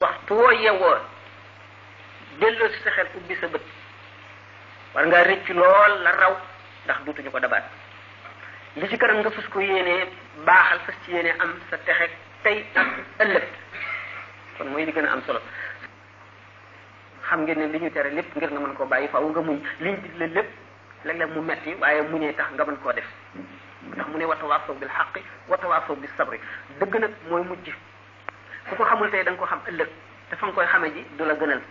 waxtu woo yewoo delloo si sa xel ubbi sa bët war ngaa rëcc lool la raw ndax duutuñu ko dabaat li ci kanam nga fas ko yéenee baaxal fas ci yéenee am sa texe tey ak ëllëg kon mooy li gën a am solo xam ngeen ne li ñu tere lépp ngir nga mën koo bàyyi faaw nga muñ liñ digle lépp léeg-léeg mu metti waaye muñee tax nga mën koo def ndax mu ne watawaasaw bil xaqi watawaasaw bis sabri dëgg nag mooy mujj ku ko xamul tey da ko xam ëllëg te fa nga koy xame ji du la gënal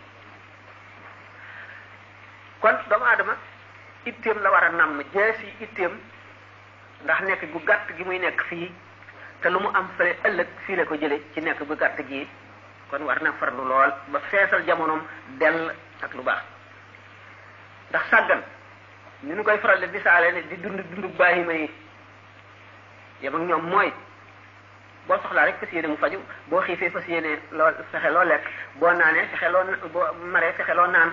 kon doomu aadama itteem la war a nàmm jees yi itteem ndax nekk gu gàtt gi muy nekk fii te lu mu am fële ëllëg fii la ko jële ci nekk gu gàtt gi kon war na farlu lool ba feesal jamonoom dell ak lu baax ndax sàggan ni nu koy faral di misaale ne di dund dund bàyyi ma yi yem ak ñoom mooy boo soxlaa rek fas yéene mu faju boo xiifee fas yéene loo fexe loo lekk boo naanee fexe loo boo maree fexe loo naan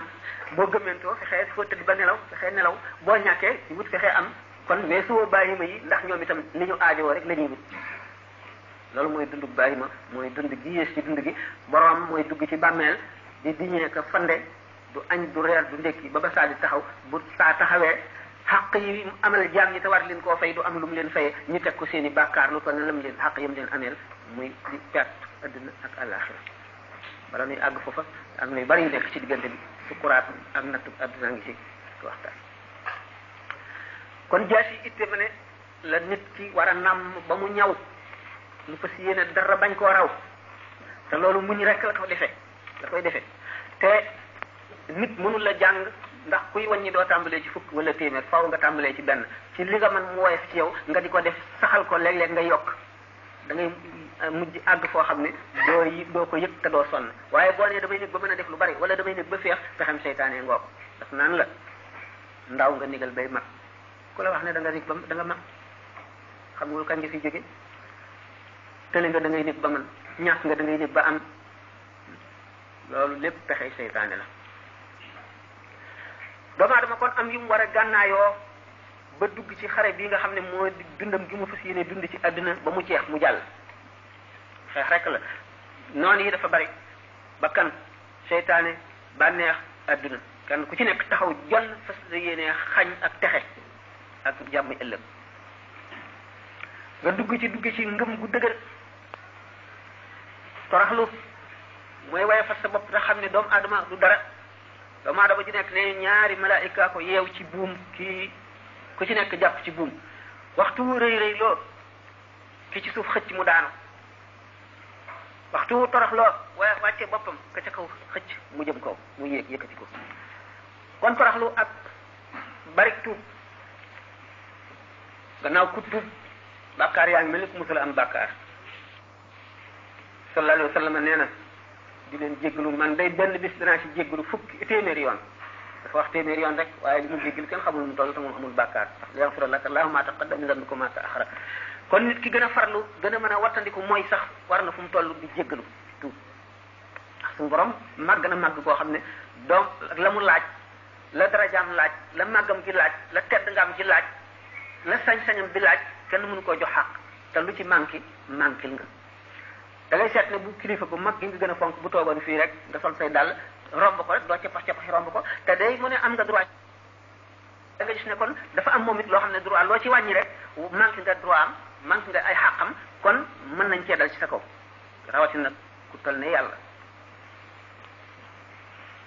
boo gëmmentoo fexe foo tëdd ba nelaw fexe nelaw boo ñàkkee wut fexe am kon mais suba bàyyi ma yi ndax ñoom itam li ñu aajowoo rek la ñuy wut loolu mooy dund bàyyi ma mooy dund gi yées ci dund gi boroom mooy dugg ci bàmmeel di diñee ka fande du añ du reer du ndékki ba ba saa di taxaw bu saa taxawee xaq yi mu amal jaam ñi te war leen koo fay du am lu mu leen fayee ñu teg ko seen i bàkkaar lu ko ne lam leen xaq yam leen ameel muy di perte adduna ak àllaaxira bala nuy àgg foofa am na yu bari yu nekk ci diggante bi sukuraat ak nattu adduna ngi ci waxtaan kon jaas yi itte ma ne la nit ki war a nàmm ba mu ñaw mu fas yéene dara bañ koo raw te loolu muñ rek la ko defee la koy defee te nit mënul la jàng ndax kuy wàññi doo tàmbalee ci fukk wala téeméer faaw nga tàmbalee ci benn ci li nga mën mu woyof ci yow nga di ko def saxal ko léeg-léeg nga yokk da ngay euh, mujj àgg foo xam ne doo yi doo ko yëg te doo sonn waaye boo nee damay nekk ba mën a def lu bari wala damay nekk ba feex nga xam seytaane ngoog daf naan la ndaw nga nigal bay mag ku la wax ne da nga nekk ba da nga mag xam nga kañ nga fi jóge tële nga da ngay nekk ba man ñàkk nga da ngay nekk ba am loolu lépp pexey seytaane la doomu aadama kon am yu mu war a gànnaayoo ba dugg ci xare bi nga xam ne moo di dundam gi mu fas yéene dund ci àdduna ba mu jeex mu jàll xeex rek la noonu yi dafa bari bakkan seytaane bànneex àdduna kenn ku ci nekk taxaw jonn fas la yéene xañ ak texe ak jàmm ëllëg nga dugg ci dugg ci ngëm gu dëgër toraxlu mooy waaye fas sa bopp te xam ne doomu aadama du dara doomu aadama ji nekk ne ñaari malaayika ko yeew ci buum kii ku ci nekk jàpp ci buum waxtu wu rëy rëy loo ki ci suuf xëcc mu daanu waxtu wu torox loo waaye wàcce boppam ka ca kaw xëcc mu jëm kaw mu yéeg yëkkati ko kon toroxlu ak barik tuub gannaaw ku tuub bàkkaar yaa ngi mel ni ku musal am bàkkaar sallallahu alayhi wa sallam nee na di leen jéggalu man day benn bis danaa ci jéggalu fukki téeméeri yoon dafa wax téeméeri yoon rek waaye li mu jéggal kenn xamul mu toll te moom amul bàkkaar ndax li yaxfira laka allahu ma taqaddama min dambika ma ta'akhkhara kon nit ki gën a farlu gën a mën a wattandiku mooy sax war na fu mu toll di jéggalu tuub ndax suñu borom màgg na màgg koo xam ne donc la mu laaj la darajaam laaj la màggam gi laaj la tedd ngaam gi laaj la sañ-sañam bi laaj kenn mënu koo jox xàq te lu ci manqué manquil nga da ngay seet ne bu kilifa bu mag gi nga gën a fonk bu toogoon fii rek nga sol say dàll romb ko rek doo ca pax ca pax romb ko te day mu ne am nga droit da nga gis ne kon dafa am moom it loo xam ne droit loo ci wàññi rek manqué nga droit am manqué nga ay xàqam kon mën nañ cee dal ci sa kaw rawatina ku toll ne yàlla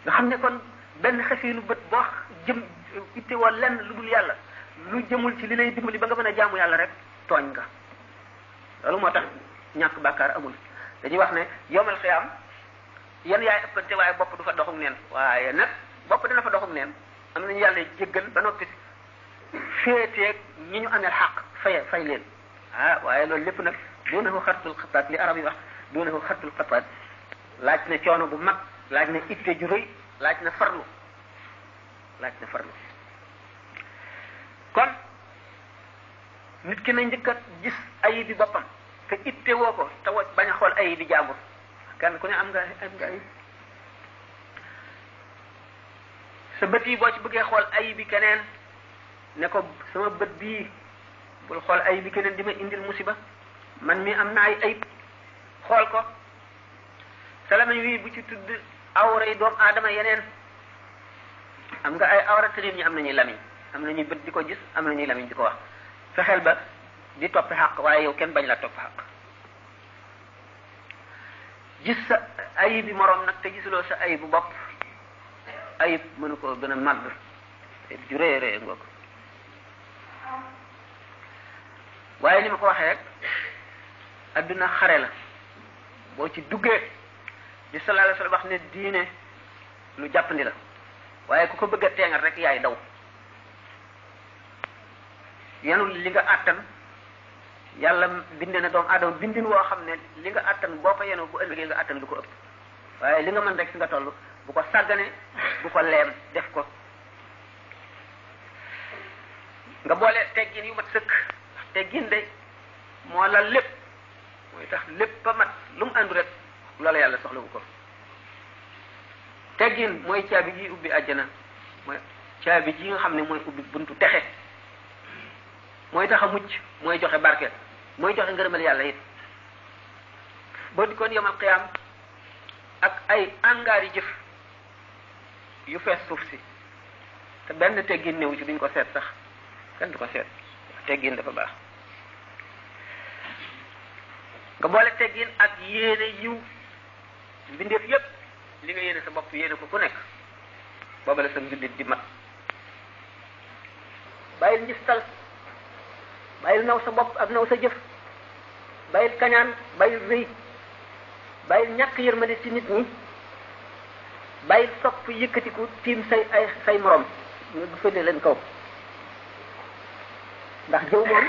nga xam ne kon benn xefiinu bët boo jëm itte woo lenn lu dul yàlla lu jëmul ci li lay dimbali ba nga mën a jaamu yàlla rek tooñ nga loolu moo tax ñàkk bàkkaar amul dañuy wax ne yomal xiyaam yan yaay ëppante waaye bopp du fa doxum neen waaye nag bopp dina fa doxum neen am nañu yàlla jéggal ba noppi féeteeg ñi ñu ameel xàq fay fay leen ah waaye loolu lépp nag duunahu xartul xataat li arab yi wax duunahu xartul xataat laaj na coono bu mag laaj na itte ju rëy laaj na farlu laaj na farlu kon nit ki na njëkk a gis ayibi boppam te itte woo ko te wa bañ a xool ayibi jàmbur kenn ku ne am nga am nga ayib sa bët yi boo ci bëggee xool ayibi keneen ne ko sama bët bii bul xool ay bi keneen di ma indil musiba man mi am na ay ayib xool ko salamañ wi bu ci tudd awra yi doomu aadama yeneen am nga ay awra te nit ñi am nañuy lamiñ am nañuy bët di ko gis am nañuy lamiñ di ko wax fexeel ba di topp xaq waaye yow kenn bañ la topp xaq gis sa ayib bi moroom nag te gisuloo sa ayib bu bopp ayib mënu ko gën a màgg te ju rëy rëy ngoog waaye ni ma ko waxee rek adduna xare la boo ci duggee di sallallahu alayhi wasallam wax ne diine lu jàppandi la waaye ku ko bëgg a teengal rek yaay daw yanul li nga àttan yàlla bind na doomu aadama bindin woo xam ne li nga àttan boo ko yenoo bu ëllëgee nga àttan lu ko ëpp waaye li nga mën rek fi nga toll bu ko sàggane bu ko leem def ko nga boole teggin yu mat sëkk teggin de moo la lépp mooy tax lépp a mat lu mu àndu rek loola yàlla soxlawu ko teggin mooy caabi ji ubbi àjjana mooy caabi ji nga xam ne mooy ubbi buntu texe mooy tax a mucc mooy joxe barke mooy joxe ngërëmal yàlla it boo dikkoon yomal xiyaam ak ay angaari jëf yu fees suuf si te benn teggin néew ci duñ ko seet sax kenn du ko seet teggin dafa baax nga boole teggin ak yéene yiw mbindeef yépp li nga yéene sa bopp yéene ko ku nekk booba la sa njullit di mat bàyyil njistal bàyyil naw sa bopp ak naw sa jëf bàyyil kañaan bàyyil rëy bàyyil ñàkk yërmande ci nit ñi bàyyil sopp yëkkatiku tiim say ay say morom nga du fële leen kaw ndax jëw moom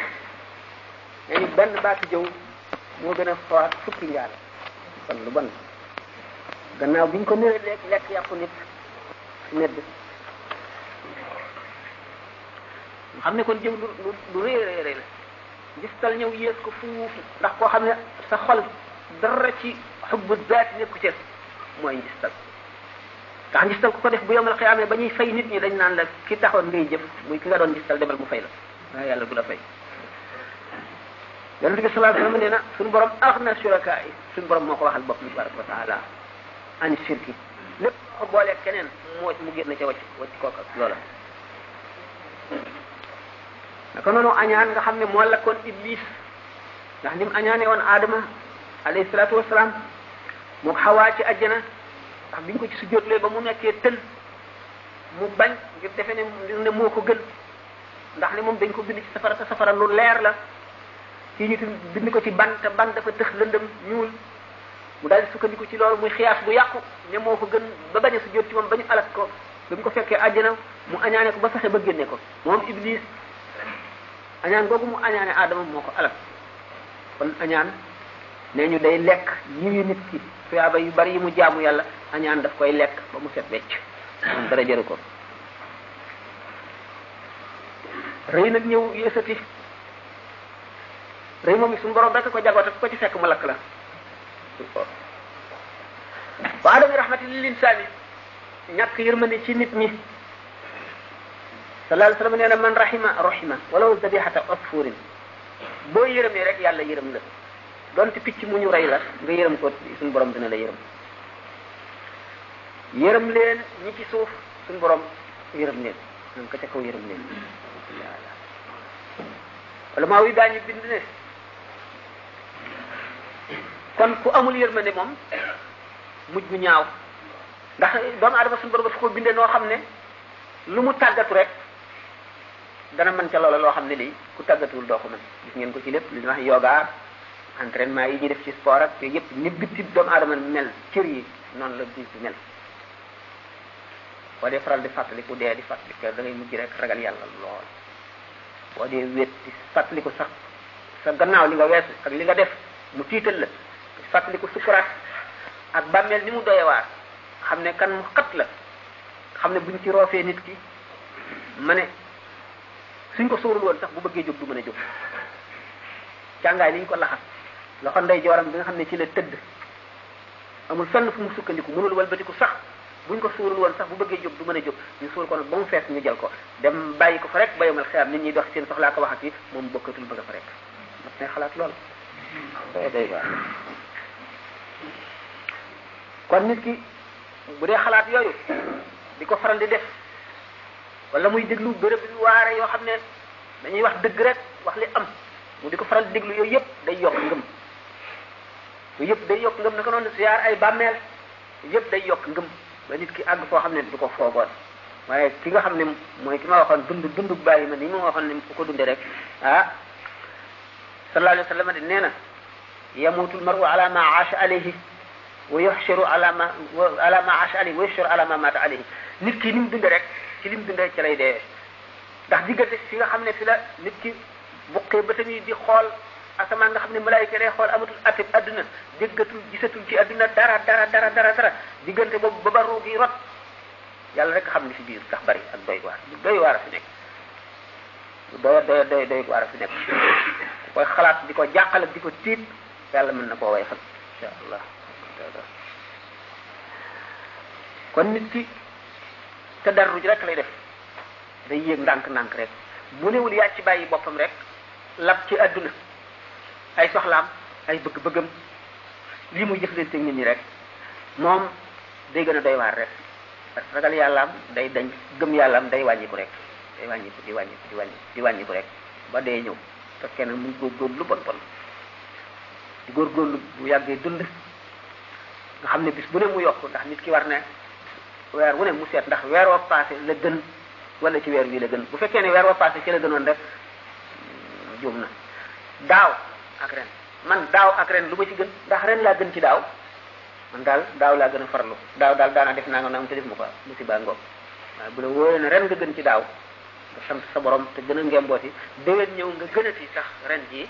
dañu benn baatu jëw moo gën a foor fukki njaal kon lu bon gannaaw biñ ko néré lekk lekk yàqu nit nedd xam ne kon jëw lu lu lu rëy rëy rëy la gistal ñëw yées ko fuuf ndax koo xam ne sa xol dara ci xubbu zaat nekku ca mooy gistal ndax gistal ku ko def bu yomal xiyaamee ba ñuy fay nit ñi dañ naan la ki taxoon ngay jëf muy ki nga doon gistal demal mu fay la waaye yàlla du la fay yonent bi sallallahu alayhi wa sallam nee na suñu borom alx na suraka yi suñu borom moo ko waxal boppam tabaraka wa taala ani shirki lépp ko boolee keneen moo mu génn ca wacc wacc kooka loola naka noonu añaan nga xam ne moo lakkoon iblis ndax ni mu añaane woon aadama alayhi salaatu wasalaam moo xawaa ci ajjana ndax biñ ko ci sujjóotlee ba mu nekkee tën mu bañ ngir defe ne ne moo ko gën ndax ne moom dañ ko bind ci safara te safara lu leer la fii ñu tamit bind ko ci ban te ban dafa tëx lëndëm ñuul mu daal di sukkandiku ci loolu muy xiyaas bu yàqu ne moo ko gën ba bañ a su jot ci moom ba ñu alas ko ba mu ko fekkee àjjana mu añaane ko ba fexe ba génne ko moom iblis añaan googu mu añaane aadama moo ko alas kon añaan nee ñu day lekk yiwi nit ki tuyaaba yu bari yi mu jaamu yàlla añaan daf koy lekk ba mu set wecc dara jëru ko rëy nag ñëw yësati rëy moom it suñu borom rek ko jagoo te ko ci fekk mu lakk la wa adami rahmati lil insaani ñàkk yërmande ci nit ñi sallallahu alayhi wa sallam nee na man rahima rahima walaw zabihata utfurin boo yërëmee rek yàlla yërëm la donte picc mu ñu rey la nga yërëm ko suñu borom dina la yërëm yërëm leen ñi ci suuf suñu borom yërëm leen ñoom ka ca kaw yërëm leen wala maa wi daañu bind ne kon ku amul yërmande moom mujj bu ñaaw ndax doomu adama suñu borom dafa ko bindee noo xam ne lu mu tàggatu rek dana mën ca loola loo xam ne lii ku tàggatuwul doo ko mën gis ngeen ko ci lépp li ñuy wax yoga entraînement yi ñuy def ci sport ak yooyu yëpp ni bitti doomu aadama mel cër yi noonu la biir bi mel boo dee faral di fàttaliku dee di fàttaliku da ngay mujj rek ragal yàlla lool boo dee wéet di fàttaliku sax sa gannaaw li nga weesu ak li nga def mu tiital la fàttaliku sukuraat ak bàmmeel ni mu doyewaar xam ne kan mu xat la xam ne buñ ci roofee nit ki ma ne suñ ko sóorul woon sax bu bëggee jóg du mën a jóg càngaay liñ ko laxas loxo ndey jooram bi nga xam ne ci la tëdd amul fenn fu mu sukkandiku mënul walbatiku sax buñ ko suulul woon sax bu bëggee jóg du mën a jóg ñu suul ko nag ba mu fees ñu jël ko dem bàyyi ko fa rek ba yomal xeyaam nit ñi dox seen soxlaa ko waxat yi moom bokkatul bëgg fa rek mat na xalaat lool day day waar kon nit ki bu dee xalaat yooyu di ko faral di def wala muy déglu bërëb yu waare yoo xam ne dañuy wax dëgg rek wax li am mu di ko faral di déglu yooyu yëpp day yokk ngëm yooyu yëpp day yokk ngëm naka noonu siyaar ay bàmmeel yëpp day yokk ngëm ba nit ki àgg foo xam ne du ko foogoon waaye ki nga xam ne mooy ki ma waxoon dund dund bu bàyyi ma ni ma waxoon ne ku ko dundee rek ah sallallahu alayhi wa sallam de nee na yamutul maru ala ma aasha alayhi wa yuhsharu ala ma ala ma aasha alayhi wa yuhsharu ala ma maata alayhi nit ki ni mu dundee rek ci li mu dundee ci lay dee ndax diggante fi nga xam ne fi la nit ki buqee ba tamit di xool asamaan nga xam ne malaayika lay xool amatul atib adduna déggatul gisatul ci adduna dara dara dara dara dara diggante boobu ba ba ruu gi rot yàlla rek xam li fi biir sax bari ak doy waar lu doy waar a fi nekk lu doy doy doy doy waar a fi nekk ku koy xalaat di ko jàqal ak di ko tiit yàlla mën na koo way fan insha allah kon nit ki tadarruj rek lay def day yéeg ndànk-ndànk rek bu newul yaa ci bàyyi boppam rek lab ci àdduna ay soxlaam ay bëgg-bëggam lii muy jëflante nit ñi rek moom day gën a doy waar rek parce que ragal yàllaam day dañ gëm yàllaam day wàññiku rek day wàññiku di wàññiku di wàññiku di wàññiku rek ba dee ñëw fekkee nag mu góorgóorlu lu bon bon di góorgóorlu bu yàggee dund nga xam ne bis bu ne mu yokk ndax nit ki war ne weer wu ne mu seet ndax weer wa passé la gën wala ci weer wi la gën bu fekkee ne weer wa passé ci la gënoon rek mm, juum na daaw ak ren man daaw ak ren lu ma ci gën ndax ren laa gën ci daaw man daal daaw laa gën a farlu daaw daal daanaa def naa nga naam te def ma ko musiba ngoog waaye bu la wóoree ne ren nga gën ci daaw nga sant sa borom te gën a ngembooti déwén ñëw nga gënati sax ren jii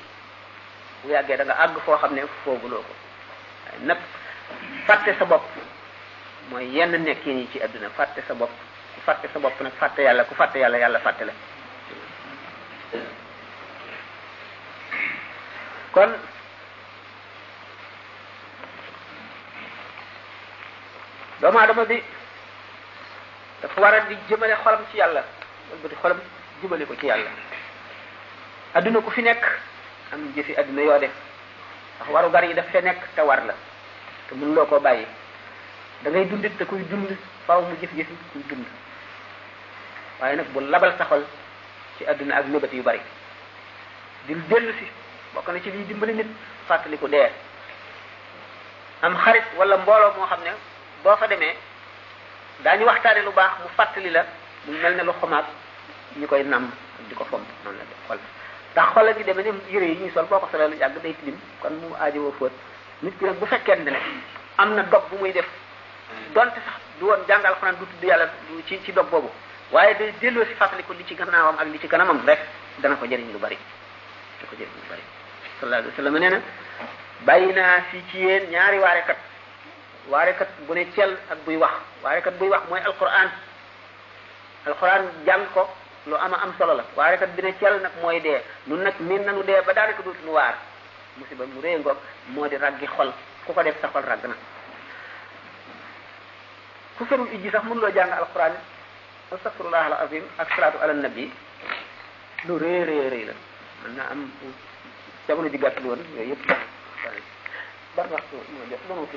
bu yàggee da nga àgg foo xam ne fooguloo ko nag fàtte sa bopp mooy yenn nekkin yi ci àdduna fàtte sa bopp ku fàtte sa bopp nag fàtte yàlla ku fàtte yàlla yàlla fàtte la kon doomu aadama bi dafa war a di jëmale xolam ci yàlla wëlbati xolam jubale ko ci yàlla adduna ku fi nekk am jëfi adduna yoo def ndax waru gar yi daf fee nekk te war la te mën loo koo bàyyi da ngay dundit te kuy dund faaw mu jëf jëfi kuy dund waaye nag bu labal sa xol ci adduna ak mébét yu bari di dellu si bokk na ci liy dimbali nit fàttaliku dee am xarit wala mbooloo moo xam ne boo fa demee daañu waxtaane lu baax mu fàttali la mu mel ne lu xomaat ñu koy nàmm ak di ko fomp noonu la def xol ndax xol la ñu demee ne yére yi ñuy sol boo ko solee lu yàgg day tilim kon mu aajowoo fóot nit ki nag bu fekkee ne am na dog bu muy def donte sax du woon jàngal xanaan du tudd yàlla ci ci dog boobu waaye day delloo si fàttaliku li ci gannaawam ak li ci kanamam rek dana ko jëriñ lu bari dana ko jëriñ lu bari sallallahu alayhi wa sallam nee na bàyyi naa fii ci yéen ñaari waarekat waarekat bu ne cel ak buy wax waarekat buy wax mooy alquran alquran jàng ko lu ama am solo la waarekat bi ne cel nag mooy dee nun nag miin nanu dee ba daanaka dootuñu waar musiba mu rëy ngoog moo di raggi xol ku ko def sa xol ragg na ku ferul ijji sax mënuloo jàng alquran astaghfirullah al azim ak salaatu ala nabi lu rëy rëy rëy la mën naa am jamono ji gàttul woon yooyu yëpp ban waxtu moo jot ba ma fi